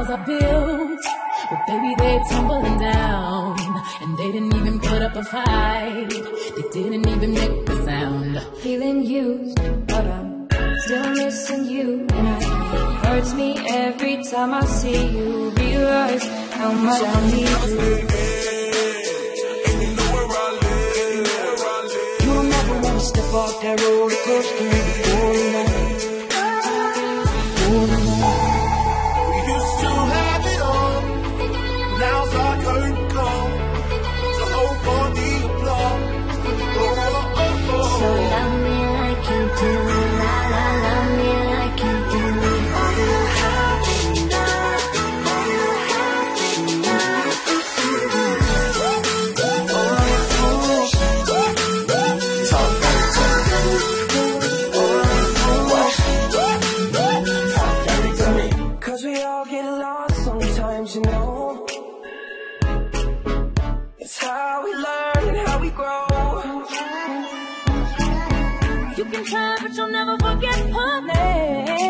walls I built, but baby, they're tumbling down. And they didn't even put up a fight, they didn't even make a sound. Feeling used, but I'm still missing you. And it hurts me every time I see you. Realize how much I need you. Step off that roller coaster, falling. we learn and how we grow. You can try, but you'll never forget her name.